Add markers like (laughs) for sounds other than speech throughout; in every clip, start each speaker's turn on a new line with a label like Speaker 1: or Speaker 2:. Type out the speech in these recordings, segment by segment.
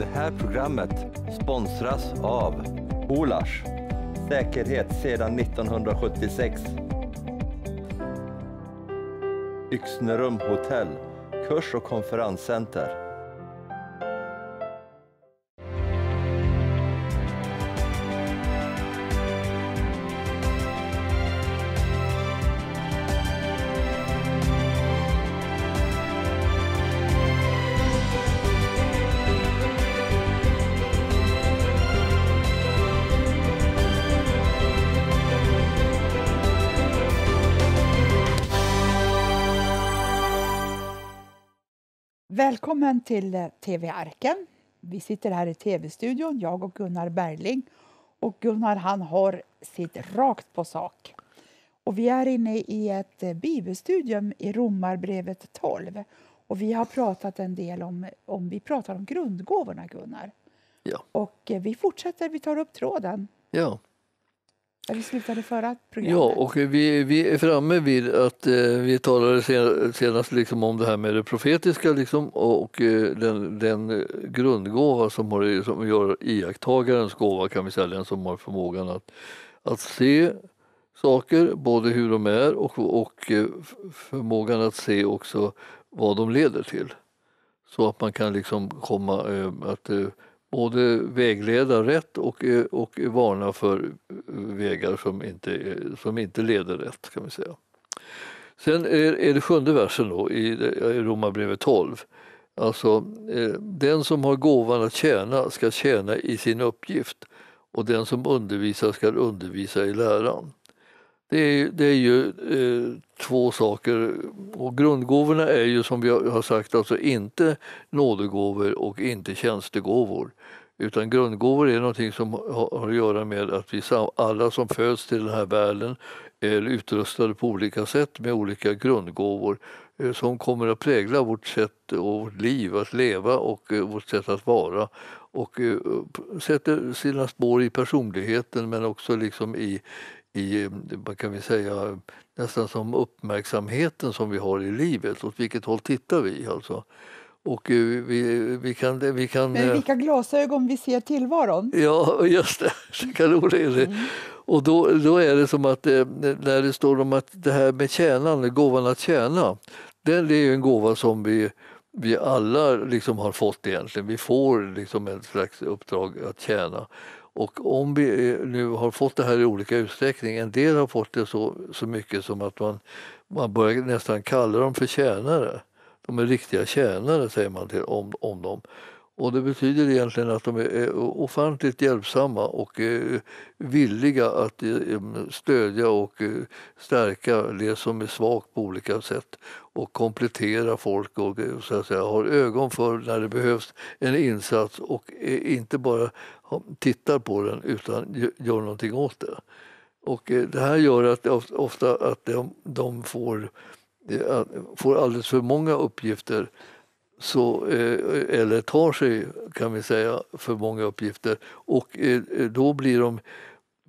Speaker 1: Det här programmet sponsras av Holars. Säkerhet sedan 1976. Yxnerum hotell, kurs och konferenscenter.
Speaker 2: Välkommen till eh, TV-arken. Vi sitter här i TV-studion, jag och Gunnar Berling. Och Gunnar han har sitt rakt på sak. Och vi är inne i ett eh, bibelstudium i Romarbrevet 12. Och vi har pratat en del om, om, vi pratar om grundgåvorna, Gunnar.
Speaker 3: Ja.
Speaker 2: Och eh, vi fortsätter, vi tar upp tråden.
Speaker 3: Ja,
Speaker 2: där vi slutade förra programmet.
Speaker 3: ja och vi, vi är framme vid att eh, vi talade sen- senast liksom om det här med det profetiska liksom, och eh, den, den grundgåva som, har, som gör iakttagarens gåva kan vi säga, den som har förmågan att, att se saker, både hur de är och, och eh, förmågan att se också vad de leder till. Så att man kan liksom komma eh, att eh, både vägleda rätt och, och varna för vägar som inte, som inte leder rätt kan vi säga. Sen är, är det sjunde versen då i, i Romarbrevet 12. Alltså, eh, den som har gåvan att tjäna ska tjäna i sin uppgift och den som undervisar ska undervisa i läran. Det är, det är ju eh, två saker och grundgåvorna är ju som vi har sagt alltså inte nådegåvor och inte tjänstegåvor. Utan grundgåvor är någonting som har, att göra med att vi alla som föds till den här världen är utrustade på olika sätt med olika grundgåvor eh, som kommer att prägla vårt sätt och vårt liv att leva och eh, vårt sätt att vara och eh, sätter sina spår i personligheten men också liksom i, i vad kan vi säga, nästan som uppmärksamheten som vi har i livet. Åt vilket håll tittar vi? Alltså. Och eh, vi, vi kan... Vi kan
Speaker 2: Med
Speaker 3: eh,
Speaker 2: vilka glasögon vi ser tillvaron.
Speaker 3: Ja, (laughs) just det. Är (laughs) det. Och då, då är det som att eh, när det står om att det här med tjänande, gåvan att tjäna, den är ju en gåva som vi, vi alla liksom har fått egentligen. Vi får liksom ett slags uppdrag att tjäna. Och om vi eh, nu har fått det här i olika utsträckning, en del har fått det så, så mycket som att man, man börjar nästan kalla dem för tjänare. De är riktiga tjänare säger man till, om, om dem. Och det betyder egentligen att de är eh, ofantligt hjälpsamma och eh, villiga att stödja och stärka det som är svagt på olika sätt och komplettera folk och så att säga, har ögon för när det behövs en insats och eh, inte bara tittar på den utan gör någonting åt det. Och eh, det här gör att ofta att de, de får, eh, får alldeles för många uppgifter så, eller tar sig kan vi säga för många uppgifter och då blir de,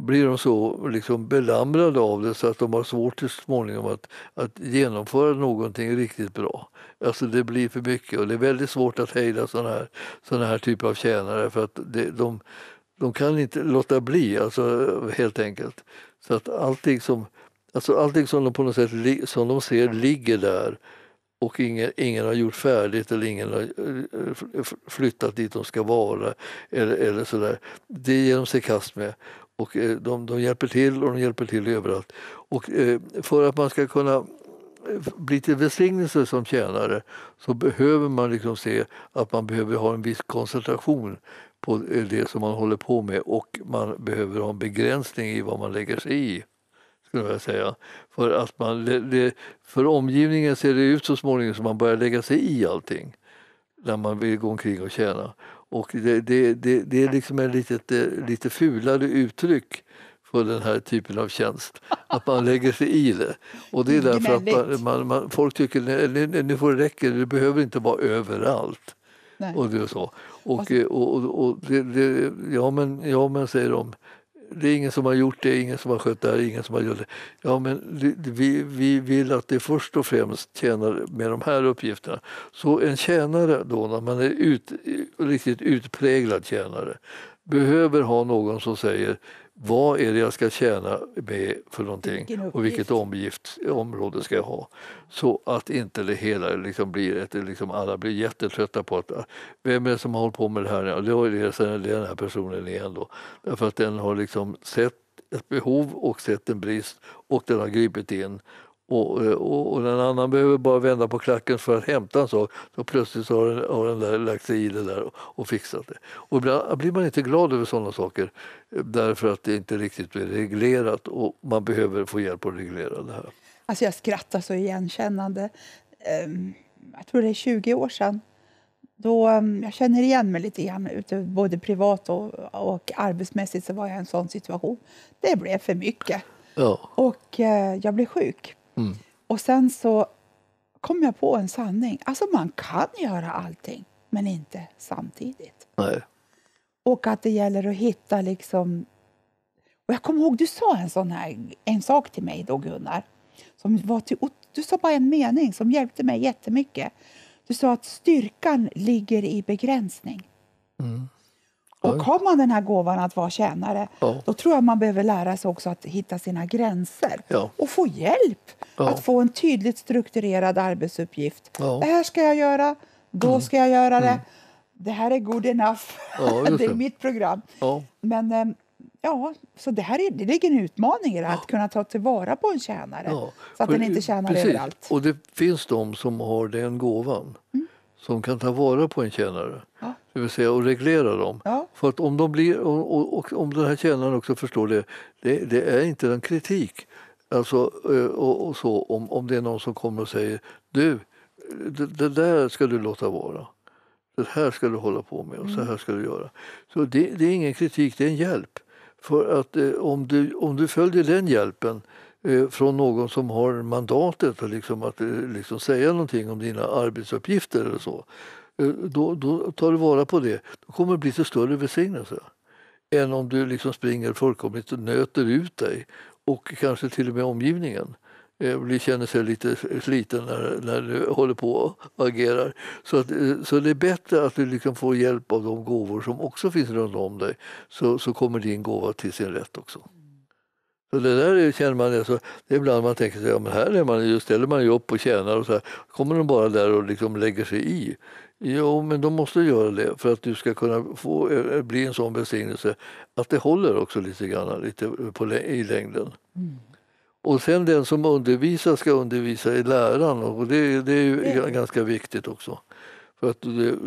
Speaker 3: blir de så liksom belamrade av det så att de har svårt till småningom att, att genomföra någonting riktigt bra. Alltså det blir för mycket och det är väldigt svårt att hejda sådana här, såna här typer av tjänare för att det, de, de kan inte låta bli, alltså, helt enkelt. Så att allting som, alltså allting som de på något sätt som de ser ligger där och ingen, ingen har gjort färdigt eller ingen har eh, flyttat dit de ska vara eller, eller sådär. Det ger de sig i kast med. Och eh, de, de hjälper till och de hjälper till överallt. Och eh, för att man ska kunna eh, bli till välsignelse som tjänare så behöver man liksom se att man behöver ha en viss koncentration på det som man håller på med och man behöver ha en begränsning i vad man lägger sig i skulle jag säga. För, att man, det, för omgivningen ser det ut så småningom som man börjar lägga sig i allting när man vill gå omkring och tjäna. Och det, det, det, det är liksom ett litet, eh, lite fulare uttryck för den här typen av tjänst. Att man lägger sig i det. Och det är därför att man, man, man, folk tycker "Nej, nu, nu får det räcka, det behöver inte vara överallt.
Speaker 2: Nej.
Speaker 3: Och det är så. Och,
Speaker 2: Alltså-
Speaker 3: eh, och, och, och det, det, ja, men, ja men säger de, det är ingen som har gjort det, ingen som har skött det här, ingen som har gjort det. Ja, men vi, vi vill att det först och främst tjänar med de här uppgifterna. Så en tjänare då, när man är ut, riktigt utpräglad tjänare, behöver ha någon som säger vad är det jag ska tjäna med för någonting och vilket omgift, område ska jag ha? Så att inte det hela liksom blir att liksom alla blir jättetrötta på att vem är det som har hållit på med det här? Det är den här personen igen då. Därför att den har liksom sett ett behov och sett en brist och den har gripit in och, och, och en annan behöver bara vända på klacken för att hämta en sak så plötsligt har den, har den där lagt sig i det där och, och fixat det. Och ibland blir man inte glad över sådana saker därför att det inte riktigt blir reglerat och man behöver få hjälp att reglera det här.
Speaker 2: Alltså jag skrattar så igenkännande. Ehm, jag tror det är 20 år sedan. Då, ehm, jag känner igen mig lite grann, både privat och, och arbetsmässigt så var jag i en sån situation. Det blev för mycket. Ja. Och eh, jag blev sjuk. Mm. Och sen så kom jag på en sanning. Alltså man kan göra allting, men inte samtidigt.
Speaker 3: Nej.
Speaker 2: Och att det gäller att hitta liksom... Och jag kommer ihåg, du sa en sån här en sak till mig då, Gunnar. Som var till, du sa bara en mening som hjälpte mig jättemycket. Du sa att styrkan ligger i begränsning. Mm. Och har man den här gåvan att vara tjänare, ja. då tror jag man behöver lära sig också att hitta sina gränser
Speaker 3: ja.
Speaker 2: och få hjälp ja. att få en tydligt strukturerad arbetsuppgift. Det här ska jag göra, då mm. ska jag göra det. Mm. Det här är good enough. (laughs) det är mitt program. Men eh, ja, så det här är, det ligger en utmaning i det, att kunna ta tillvara på en tjänare så att den inte tjänar precis. överallt.
Speaker 3: Och det finns de som har den gåvan. Mm som kan ta vara på en tjänare. Det vill säga och reglera dem.
Speaker 2: Ja.
Speaker 3: För att om de blir, och, och, och, om den här tjänaren också förstår det, det, det är inte en kritik. Alltså, eh, och, och, så, om, om det är någon som kommer och säger du, det, det, där ska du låta vara. Det här ska du hålla på med och så mm. här ska du göra. Så det, det är ingen kritik, det är en hjälp. För att eh, om, du, om du följer den hjälpen Eh, från någon som har mandatet liksom, att eh, liksom, säga någonting om dina arbetsuppgifter eller så. Eh, då, då tar du vara på det. Då kommer det bli till större välsignelse än om du liksom springer fullkomligt och nöter ut dig och kanske till och med omgivningen eh, blir, känner sig lite sliten när, när du håller på och agerar. Så, att, eh, så det är bättre att du liksom får hjälp av de gåvor som också finns runt om dig så, så kommer din gåva till sin rätt också. Så det där känner man, alltså, det är ibland man tänker sig, ja men här är man ställer man ju upp och tjänar och så här, kommer de bara där och liksom lägger sig i. Jo, men de måste göra det för att du ska kunna få, eh, bli en sån välsignelse att det håller också lite grann lite på, i längden. Mm. Och sen den som undervisar ska undervisa i läran och det, det är ju mm. ganska viktigt också. För att det,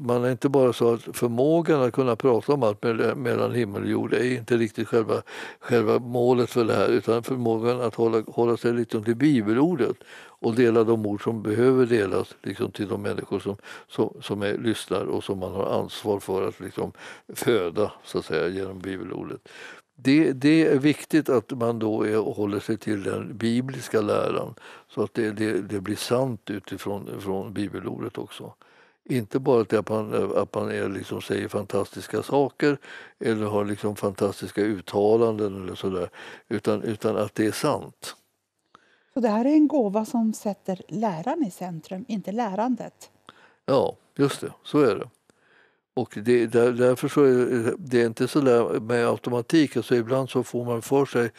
Speaker 3: man är inte bara så att förmågan att kunna prata om allt mellan himmel och jord är inte riktigt själva, själva målet för det här utan förmågan att hålla, hålla sig liksom till bibelordet och dela de ord som behöver delas liksom till de människor som, som, som är, lyssnar och som man har ansvar för att liksom föda så att säga, genom bibelordet. Det, det, är viktigt att man då är, håller sig till den bibliska läran så att det, det, det blir sant utifrån från bibelordet också. Inte bara att man, att man är liksom säger fantastiska saker eller har liksom fantastiska uttalanden eller sådär, utan, utan att det är sant.
Speaker 2: Så det här är en gåva som sätter läran i centrum, inte lärandet?
Speaker 3: Ja, just det, så är det. Och det, där, därför så är det inte så där med automatik, alltså ibland så får man för sig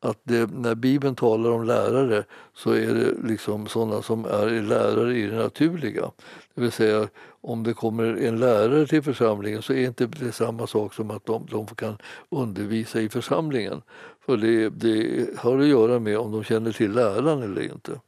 Speaker 3: att det, när Bibeln talar om lärare så är det liksom sådana som är lärare i det naturliga. Det vill säga om det kommer en lärare till församlingen så är inte det samma sak som att de, de kan undervisa i församlingen. För det, det har att göra med om de känner till läraren eller inte.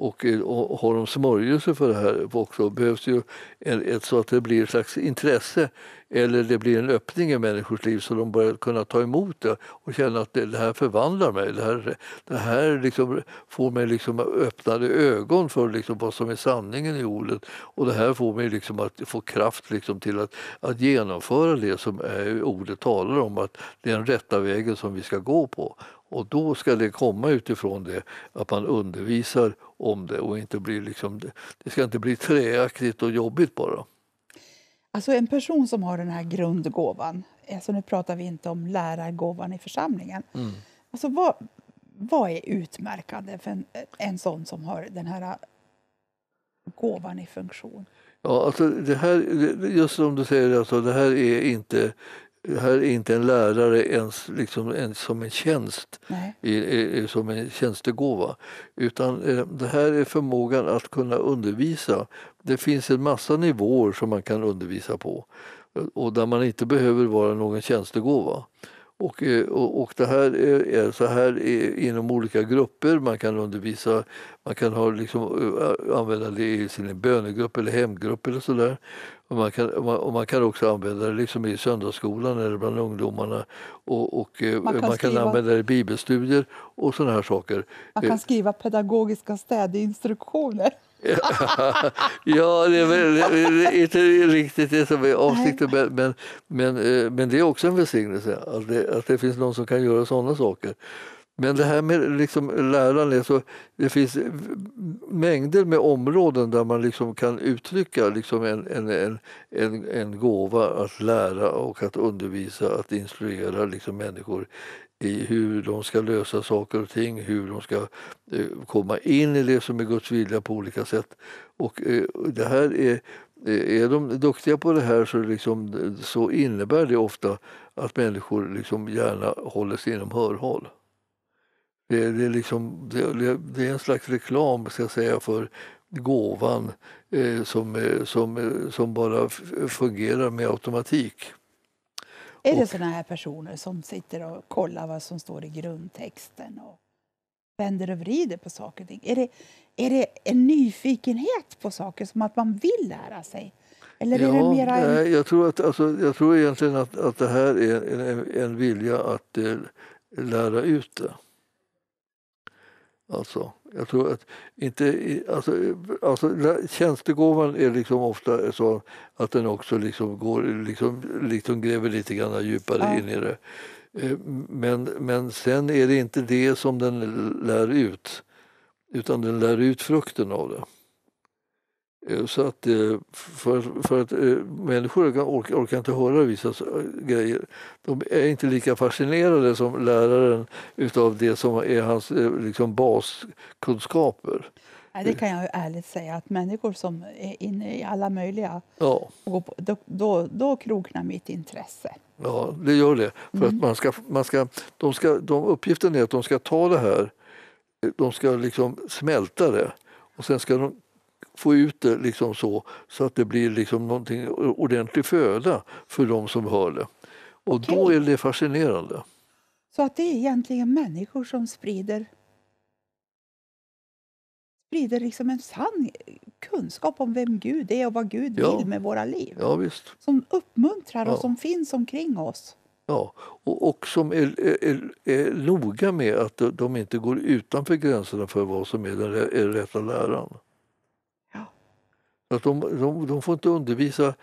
Speaker 3: Och, och har de smörjelse för det här också behövs ju ett, ett, så att det blir ett slags intresse eller det blir en öppning i människors liv så de börjar kunna ta emot det och känna att det, det här förvandlar mig. Det här, det här liksom får mig liksom öppnade ögon för liksom vad som är sanningen i ordet och det här får mig liksom att få kraft liksom till att, att genomföra det som är, ordet talar om, att det är den rätta vägen som vi ska gå på. Och då ska det komma utifrån det att man undervisar om det och inte bli liksom, det ska inte bli träaktigt och jobbigt bara.
Speaker 2: Alltså en person som har den här grundgåvan, alltså nu pratar vi inte om lärargåvan i församlingen.
Speaker 3: Mm.
Speaker 2: Alltså vad, vad är utmärkande för en, en sån som har den här gåvan i funktion?
Speaker 3: Ja, alltså det här, just som du säger, alltså det här är inte här är inte en lärare ens liksom en, som en tjänst, i, i, som en tjänstegåva. Utan eh, det här är förmågan att kunna undervisa. Det finns en massa nivåer som man kan undervisa på och där man inte behöver vara någon tjänstegåva. Och, eh, och, och det här är, så här är inom olika grupper. Man kan undervisa, man kan ha liksom, eh, använda det i sin bönegrupp eller hemgrupp eller sådär. Och man, kan, och man, man kan också använda det liksom i söndagsskolan eller bland ungdomarna. Och, och eh,
Speaker 2: Man
Speaker 3: man
Speaker 2: kan
Speaker 3: kan,
Speaker 2: skriva-
Speaker 3: använda det i bibelstudier och sådana här saker.
Speaker 2: Man kan skriva pedagogiska städinstruktioner. (laughs)
Speaker 3: ja, det är väl inte riktigt det som är avsikten men, men, men, eh, men det är också en välsignelse att det, att det finns någon som kan göra sådana saker. Men det här med liksom lärande, så det finns mängder med områden där man liksom kan uttrycka liksom en, en, en, en, en gåva att lära och att undervisa, att instruera liksom människor i hur de ska lösa saker och ting, hur de ska eh, komma in i det som är Guds vilja på olika sätt. Och eh, det här är, eh, är de duktiga på det här så, liksom, så innebär det ofta att människor liksom gärna håller sig inom hörhåll. Det, är- det, är liksom, det, det- är en slags reklam ska jag säga, för gåvan eh, som, som, som bara fungerar med automatik.
Speaker 2: Är det såna här personer som sitter och kollar vad som står i grundtexten och vänder och vrider på saker och ting? Är det, är det en nyfikenhet på saker, som att man vill lära sig? Eller är det mera en...
Speaker 3: nej, jag, tror att, alltså, jag tror egentligen att, att det här är en, en, en vilja att eh, lära ut det. Alltså, jag tror att inte, alltså, alltså, tjänstegåvan är liksom ofta så att den också liksom går, liksom, liksom gräver lite grann djupare
Speaker 2: Ja.
Speaker 3: in i det. Eh, Men, men sen är det inte det som den lär ut utan den lär ut frukten av det. Eh, Så att eh, för, för att eh, människor orkar, orkar, inte höra vissa grejer. De är inte lika fascinerade som läraren utav det som är hans liksom baskunskaper.
Speaker 2: Nej, det kan jag ärligt säga, att människor som är inne i alla möjliga,
Speaker 3: Ja,
Speaker 2: på, då, då, då kroknar mitt intresse.
Speaker 3: ja det gör det. För att man ska, man ska, de ska, de, uppgiften är att de ska ta det här, de ska liksom smälta det och sen ska de få ut det liksom så, så att det blir liksom någonting ordentlig föda för de som hör det. Och då
Speaker 2: Okej.
Speaker 3: är det fascinerande.
Speaker 2: Så att det är egentligen människor som sprider sprider liksom en sann kunskap om vem Gud är och vad Gud
Speaker 3: Ja.
Speaker 2: vill med våra liv.
Speaker 3: Ja, visst.
Speaker 2: Som uppmuntrar och
Speaker 3: Ja.
Speaker 2: som finns omkring oss.
Speaker 3: Ja, och, och som är, är, är noga med att de- inte går utanför gränserna för vad som är den rätta läran. Att de, de, de får inte undervisa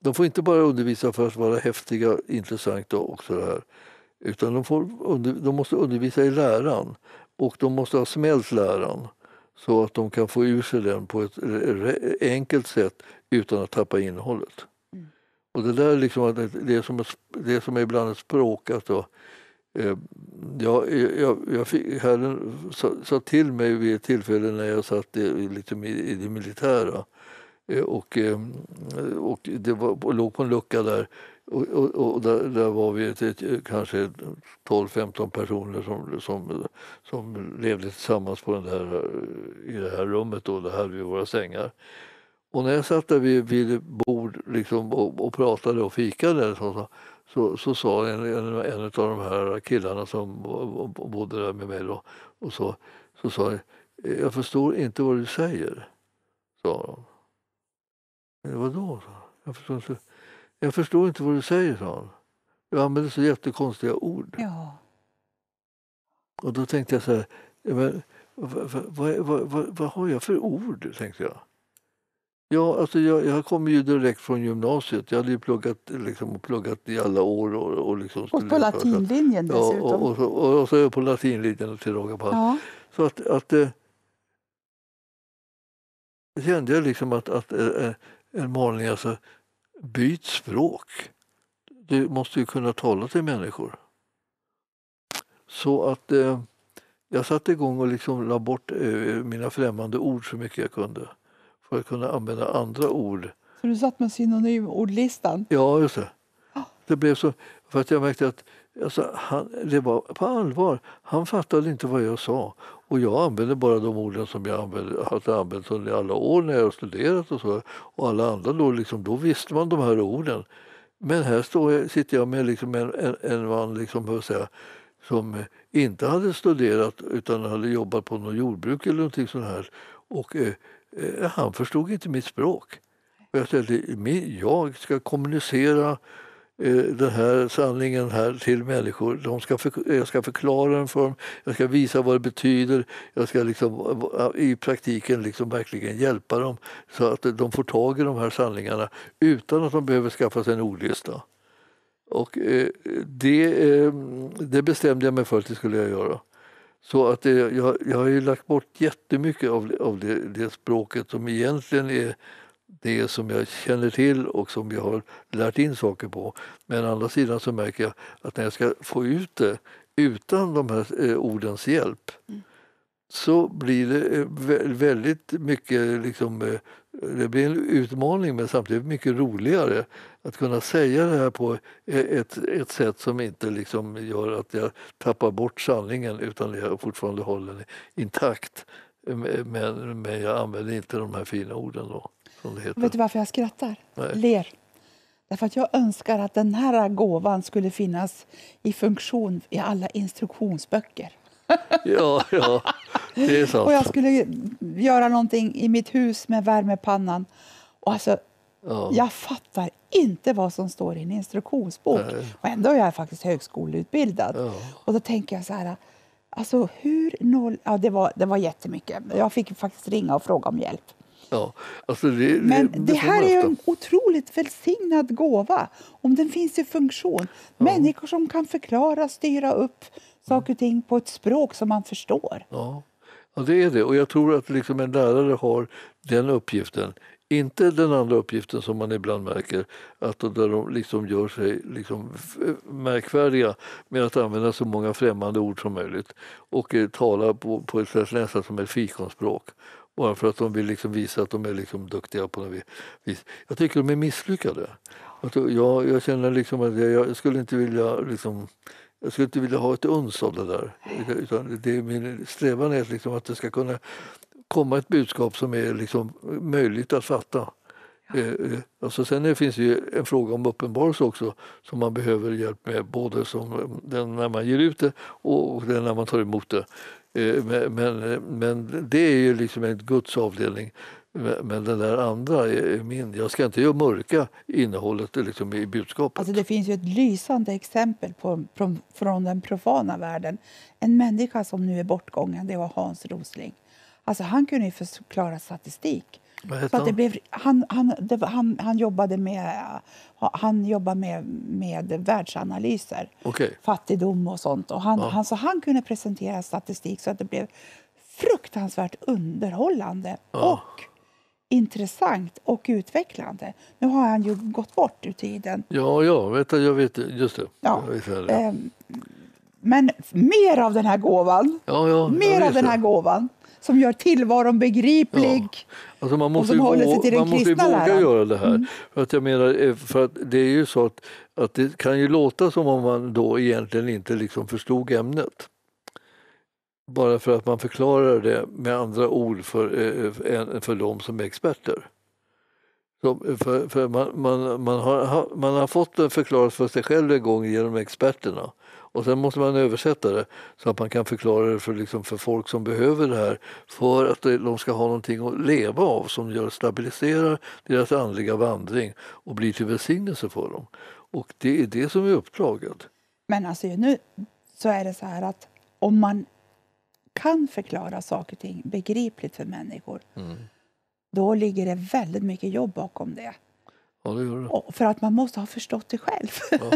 Speaker 3: de får inte bara undervisa för att vara häftiga, intressanta och så där. Utan de, får under, de måste undervisa i läran och de måste ha smält läran så att de kan få ur sig den på ett enkelt sätt utan att tappa innehållet.
Speaker 2: Mm.
Speaker 3: Och det där är liksom att det- är som, ett, det är som är ibland ett språk. Alltså, eh, jag, jag, jag fick, Herren sa, sa till mig vid ett tillfälle när jag satt i, liksom i, det militära eh, Eh, och, ehm, och det var, och låg på en lucka där och, och, och där, där var vi ett, ett, kanske 12-15 personer som, som, som levde tillsammans på den där, i det här rummet då, där hade vi våra sängar. Och när jag satt där vid, vid ett bord liksom, och, och pratade och fikade så, så, så, så sa en, en, en av de här killarna som bodde där med mig då, och så, så sa jag, jag förstår inte vad du säger. Sa de. "Men Vadå? jag. Förstår, inte, jag förstår inte vad du säger, sa han. Du använder så jättekonstiga ord.
Speaker 2: Ja.
Speaker 3: Och då tänkte jag så här, ja, men, vad, vad, vad, vad, har jag för ord? tänkte jag. Ja, alltså jag, jag kommer ju direkt från gymnasiet. Jag hade ju pluggat, liksom, pluggat i alla år. Och, och liksom
Speaker 2: Och på latinlinjen
Speaker 3: Ja,
Speaker 2: dessutom.
Speaker 3: och, och, så- och, och så är jag på latinlinjen till råga på.
Speaker 2: Ja.
Speaker 3: Så att, att eh, kände jag liksom att, att eh, en maning, alltså, byt språk. Du måste ju kunna tala till människor. Så att eh, jag satte igång och liksom la bort eh, mina främmande ord så mycket jag kunde för att kunna använda andra ord.
Speaker 2: Så du satt med synonymordlistan?
Speaker 3: Ja, just det. Det blev så, för att jag märkte att alltså, han, det var på allvar. Han fattade inte vad jag sa. Och jag använder bara de orden som jag använde, hade använt under alla år när jag har studerat och så. Och alla andra då, liksom, då visste man de här orden. Men här står jag, sitter jag med liksom en, en, en man liksom, säga, som inte hade studerat utan hade jobbat på något jordbruk eller någonting sånt här. Och eh, eh han förstod inte mitt språk. Och jag ställde, jag ska kommunicera Eh, den här sanningen här till människor. De ska för, jag ska förklara den för dem, jag ska visa vad det betyder. Jag ska liksom, eh, eh, i praktiken liksom verkligen hjälpa dem så att de får tag i de här sanningarna utan att de behöver skaffa sig en ordlista. Och eh, det, eh, det bestämde jag mig för att det skulle jag göra. Så att det, jag, jag har ju lagt bort jättemycket av, av det, det språket som egentligen är det som jag känner till och som jag har lärt in saker på. Men å andra sidan så märker jag att när jag ska få ut det utan de här eh, ordens hjälp mm. så blir det väldigt mycket liksom, det blir en utmaning men samtidigt mycket roligare att kunna säga det här på ett, ett sätt som inte liksom gör att jag tappar bort sanningen utan jag fortfarande håller den intakt. Men, men jag använder inte de här fina orden. Då, som det heter.
Speaker 2: Vet du varför jag skrattar?
Speaker 3: Nej.
Speaker 2: Ler. Därför att jag önskar att den här gåvan skulle finnas i funktion i alla instruktionsböcker. (laughs)
Speaker 3: Ja, ja, det är sant.
Speaker 2: och jag skulle göra någonting i mitt hus med värmepannan. Och alltså,
Speaker 3: Ja.
Speaker 2: Jag fattar inte vad som står i en instruktionsbok.
Speaker 3: Nej.
Speaker 2: Och ändå är jag faktiskt högskoleutbildad.
Speaker 3: Ja.
Speaker 2: Och då tänker jag så här, alltså hur noll... Ja, det var, det var jättemycket. Jag fick faktiskt ringa och fråga om hjälp.
Speaker 3: Ja, alltså det, det,
Speaker 2: Men det,
Speaker 3: får
Speaker 2: här är en otroligt välsignad gåva om den finns i funktion. Människor som kan förklara, styra upp saker och ting på ett språk som man förstår.
Speaker 3: Ja. ja, det är det. Och jag tror att liksom en lärare har den uppgiften. Inte den andra uppgiften som man ibland märker, att där de liksom gör sig liksom märkvärdiga med att använda så många främmande ord som möjligt och eh, tala på, på ett sätt nästan som ett fikonspråk. Bara för att de vill liksom visa att de är liksom duktiga på något vis. Jag tycker de är misslyckade. Jag, jag känner liksom att jag, jag skulle inte vilja liksom, jag skulle inte vilja ha ett uns av det där. Utan det är min strävan är liksom att det ska kunna komma ett budskap som är liksom möjligt att fatta. Eh, eh, Alltså sen finns det ju en fråga om uppenbarelse också som man behöver hjälp med både som den när man ger ut det och den när man tar emot det. Eh, men, men, det är ju liksom en Guds avdelning. Men den där andra är min. Jag ska inte göra mörka innehållet liksom i budskapet.
Speaker 2: Alltså det finns ju ett lysande exempel på, från, från den profana världen. En människa som nu är bortgången, det var Hans Rosling. Alltså han kunde ju förklara statistik.
Speaker 3: Vad
Speaker 2: att det
Speaker 3: han?
Speaker 2: blev, han, han, det, han, han jobbade med, han jobbade med, med världsanalyser,
Speaker 3: Okej.
Speaker 2: fattigdom och sånt. Och han,
Speaker 3: Ja.
Speaker 2: han, så han kunde presentera statistik så att det blev fruktansvärt underhållande
Speaker 3: Ja.
Speaker 2: och intressant och utvecklande. Nu har han ju gått bort ur tiden.
Speaker 3: Ja, ja, vet jag vet. Just det.
Speaker 2: Ja. Ehm, Men mer av den här gåvan.
Speaker 3: Ja, ja,
Speaker 2: Mer av den här gåvan som gör tillvaron begriplig.
Speaker 3: Alltså man måste
Speaker 2: som
Speaker 3: ju
Speaker 2: håller sig till den
Speaker 3: man måste
Speaker 2: kristna
Speaker 3: våga
Speaker 2: läran. Mm.
Speaker 3: göra det här. För att jag menar, eh, för att det är ju så att, att det kan ju låta som om man då egentligen inte liksom förstod ämnet. Bara för att man förklarar det med andra ord för, eh, än för de som är experter. Så, för för man, man, man, har, ha- man har fått det förklarat för sig själv en gång genom experterna. Och sen måste man översätta det så att man kan förklara det för, liksom, för folk som behöver det här för att de ska ha någonting att leva av som gör, stabiliserar deras andliga vandring och blir till välsignelse för dem. Och det är det som är uppdraget.
Speaker 2: Men alltså nu så är det så här att om man kan förklara saker och ting begripligt för människor då ligger det väldigt mycket jobb bakom det.
Speaker 3: Ja, det gör det.
Speaker 2: Och för att man måste ha förstått det själv. (laughs)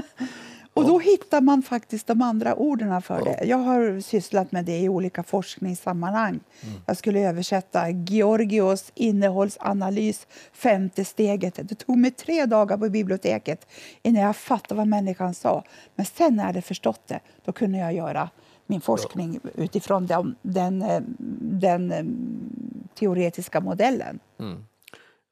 Speaker 2: Och då hittar man faktiskt de andra orden för det. Jag har sysslat med det i olika forskningssammanhang. Jag skulle översätta Georgios innehållsanalys, femte steget. Det tog mig tre dagar på biblioteket innan jag fattade vad människan sa. Men sen när jag hade förstått det, då kunde jag göra min forskning utifrån den, den, eh, den eh, teoretiska modellen.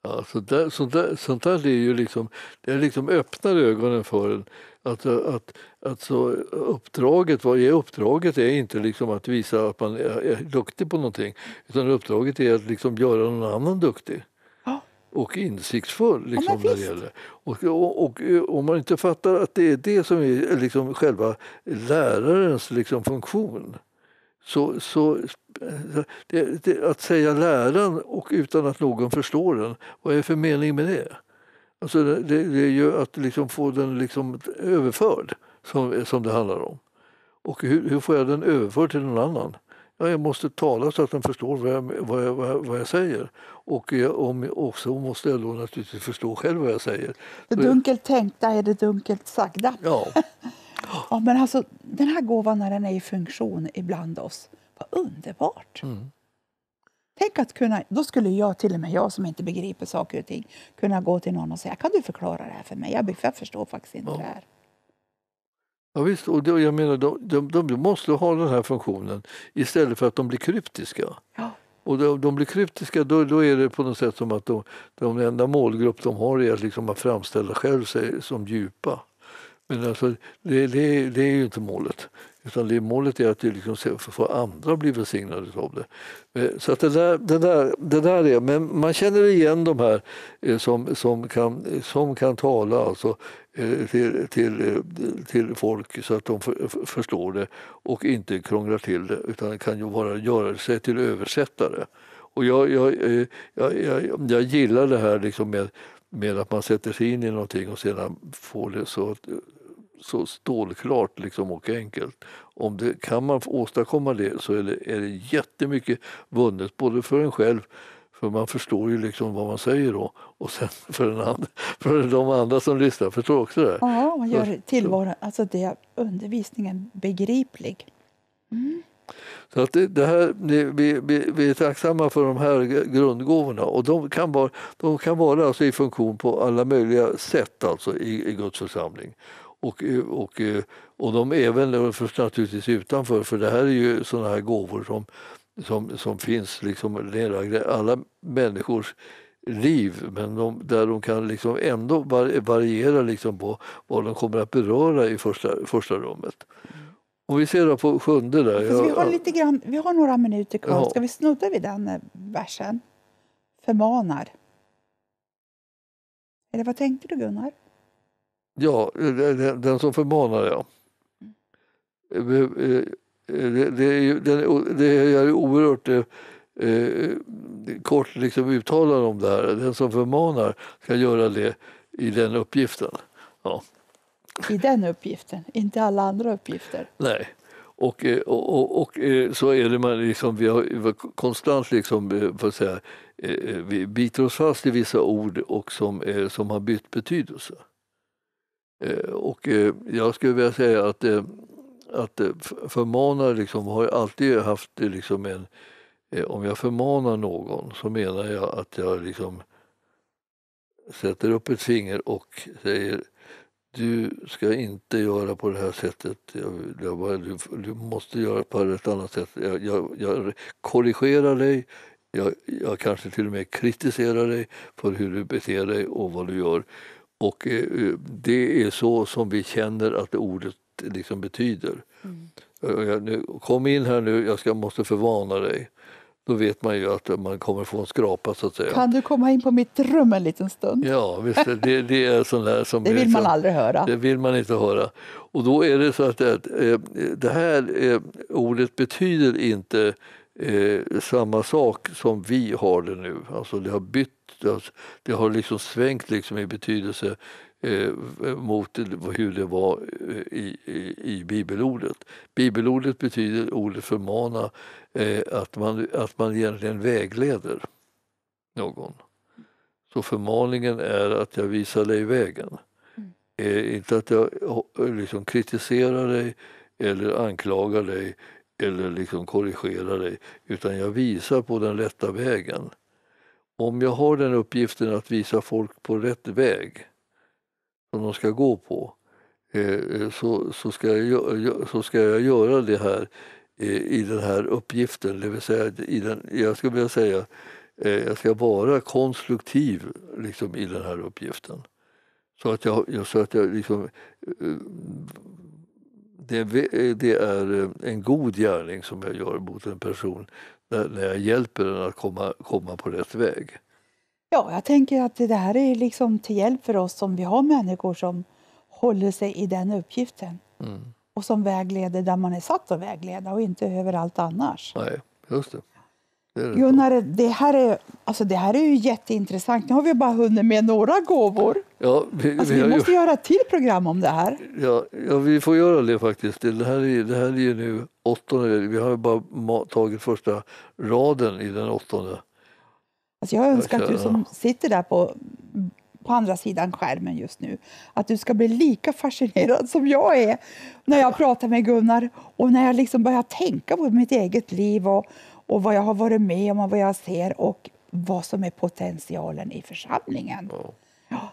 Speaker 3: Ja, så där, sånt, där, sånt där är ju liksom, det liksom öppnar ögonen för en. Att, att, att så uppdraget, vad är uppdraget är inte liksom att visa att man är, duktig på någonting utan uppdraget är att liksom göra någon annan duktig
Speaker 2: Ja.
Speaker 3: och insiktsfull. Liksom,
Speaker 2: men
Speaker 3: när det gäller. Och, och, och om man inte fattar att det är det som är liksom själva lärarens liksom funktion så, så det, det, att säga läran och utan att någon förstår den, vad är för mening med det? Alltså det, det är ju att liksom få den liksom överförd som, som det handlar om. Och hur, hur får jag den överförd till någon annan? Ja, jag måste tala så att den förstår vad jag, vad jag, vad jag, vad jag säger. Och jag, om, också måste jag då naturligtvis förstå själv vad jag säger.
Speaker 2: Det dunkelt tänkta är det dunkelt sagda.
Speaker 3: Ja, (laughs)
Speaker 2: Ja, men alltså, den här gåvan när den är i funktion ibland oss, vad underbart! Tänk att kunna, då skulle jag, till och med jag som inte begriper saker och ting, kunna gå till någon och säga kan du förklara det här för mig? Jag, jag förstår faktiskt inte
Speaker 3: Ja.
Speaker 2: det här.
Speaker 3: Ja, visst, och det, jag menar, de, de, de måste ha den här funktionen istället för att de blir kryptiska.
Speaker 2: Ja.
Speaker 3: Och de, de blir kryptiska, då, då är det på något sätt som att de, de enda målgrupp de har är att, liksom framställa själv sig som djupa. Men alltså, det, det, det är ju inte målet. Utan det, målet är att det liksom får andra att bli välsignade av det. Eh, så att det, där, det, där, det där är, men man känner igen de här eh, som, som, kan, som kan tala alltså, eh, till, till, till folk så att de för, förstår det och inte krånglar till det utan kan ju bara göra sig till översättare. Och jag, jag, jag, jag, jag gillar det här liksom med, med att man sätter sig in i någonting och sedan får det så, så stålklart liksom och enkelt. Om det, kan man åstadkomma det så är det, är det jättemycket vunnet både för en själv för man förstår ju liksom vad man säger då och sen (laughs) för, den andra, för de andra som lyssnar förstår också det.
Speaker 2: Ja, man gör tillvaron, alltså det, undervisningen begriplig.
Speaker 3: Så att det, det här, vi, vi, vi är tacksamma för de här grundgåvorna och de kan vara, de kan vara alltså i funktion på alla möjliga sätt alltså i, i Guds församling. Och, eh, och, eh, och de är även först naturligtvis utanför för det här är ju sådana här gåvor som, som, som finns liksom nedlagda i alla människors liv men de, där de kan liksom ändå var- variera liksom på vad de kommer att beröra i första, första rummet. Om vi ser då på sjunde där.
Speaker 2: Fast vi,
Speaker 3: jag-
Speaker 2: har lite grann, vi har några minuter kvar.
Speaker 3: Ja.
Speaker 2: Ska vi snudda vid den eh, versen? Förmanar. Eller vad tänkte du Gunnar?
Speaker 3: Ja, den, den som förmanar, ja. Eh, eh, Det, det, är ju- den- det är ju oerhört eh, eh, kort liksom uttalande om det här. Den som förmanar ska göra det i den uppgiften. Ja.
Speaker 2: I den uppgiften, inte alla andra uppgifter.
Speaker 3: Nej. Och, eh, och, och, och eh, så är det man liksom, vi har konstant liksom, eh, får jag säga, eh, vi biter oss fast i vissa ord och som, eh, som har bytt betydelse. Eh, och eh, jag skulle vilja säga att, eh, att förmanare liksom, har alltid haft liksom en, om jag förmanar någon så menar jag att jag liksom sätter upp ett finger och säger du ska inte göra på det här sättet. Jag, jag, bara- du, du måste göra på ett annat sätt. Jag, jag, jag korrigerar dig. Jag, jag kanske till och med kritiserar dig för hur du beter dig och vad du gör. Och eh, det är så som vi känner att ordet liksom betyder. Och Jag, nu, kom in här nu, jag ska, måste förvana dig. Då vet man ju att man kommer få en skrapa så att säga.
Speaker 2: Kan du komma in på mitt rum en liten stund?
Speaker 3: Ja, visst, det, det är sån där som (laughs)
Speaker 2: Det vill man aldrig höra.
Speaker 3: det vill man inte höra. Och då är det så att det, eh, det här eh, ordet betyder inte eh, samma sak som vi har det nu. Alltså det har bytt, det har, liksom svängt liksom i betydelse eh, mot hur det var eh, i, i, i bibelordet. Bibelordet betyder ordet förmana eh, att, man, att man egentligen vägleder någon. Så förmaningen är att jag visar dig vägen Eh, inte att jag eh, liksom kritiserar dig eller anklagar dig eller liksom korrigerar dig, utan jag visar på den rätta vägen. Om jag har den uppgiften att visa folk på rätt väg som de ska gå på eh, eh, så, så, ska jag, så ska jag göra det här eh, i den här uppgiften, det vill säga i den, jag skulle vilja säga jag ska vara konstruktiv liksom, i den här uppgiften. Så att jag, så att jag liksom, det, det, är en god gärning som jag gör mot en person när, när jag hjälper den att komma, komma på rätt väg.
Speaker 2: Ja, jag tänker att det här är liksom till hjälp för oss om vi har människor som håller sig i den uppgiften. Mm. Och som vägleder där man är satt att vägleda och inte överallt annars.
Speaker 3: Nej, just det.
Speaker 2: Gunnar, det här, är, alltså det här är ju jätteintressant. Nu har vi bara hunnit med några gåvor.
Speaker 3: Ja, vi,
Speaker 2: alltså vi, vi måste ju... göra ett till program om det här.
Speaker 3: Ja, ja, vi får göra det faktiskt. Det här är, det här är nu åttonde. Vi har bara tagit första raden i den åttonde.
Speaker 2: Alltså jag önskar att du som sitter där på, på andra sidan skärmen just nu, att du ska bli lika fascinerad som jag är när jag pratar med Gunnar och när jag liksom börjar tänka på mitt eget liv och, och vad jag har varit med om och vad jag ser och vad som är potentialen i församlingen. Ja. ja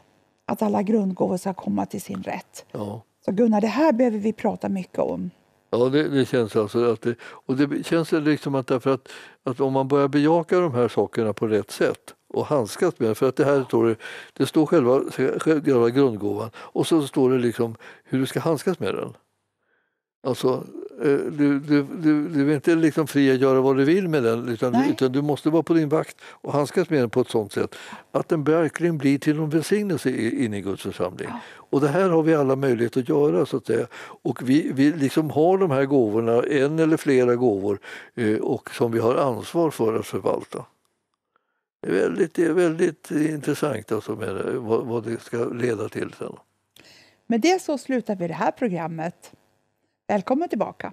Speaker 2: att alla grundgåvor ska komma till sin rätt. Ja. Så Gunnar, det här behöver vi prata mycket om.
Speaker 3: Ja, det, det känns alltså att det, och det känns liksom att därför att, att om man börjar bejaka de här sakerna på rätt sätt och handskas med för att det här står det, står själva, själva grundgåvan och så står det liksom hur du ska handskas med den. Alltså du, du, du, du är inte liksom fri att göra vad du vill med den utan, utan, du måste vara på din vakt och handskas med den på ett sånt sätt att den verkligen blir till någon välsignelse inne i Guds församling. Ja. Och det här har vi alla möjlighet att göra så att säga. Och vi, vi liksom har de här gåvorna, en eller flera gåvor eh, och som vi har ansvar för att förvalta. Det är väldigt, det är väldigt intressant alltså med det, vad, vad det ska leda till sen.
Speaker 2: Med det så slutar vi det här programmet. Välkommen tillbaka!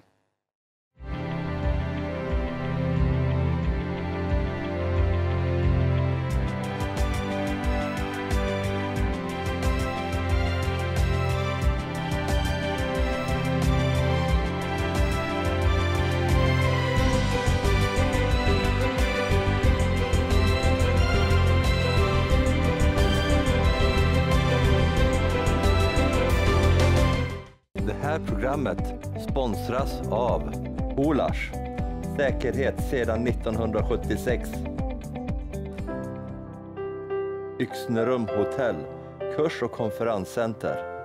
Speaker 1: Programmet sponsras av Olars, säkerhet sedan 1976. Yxnerum hotell, kurs och konferenscenter.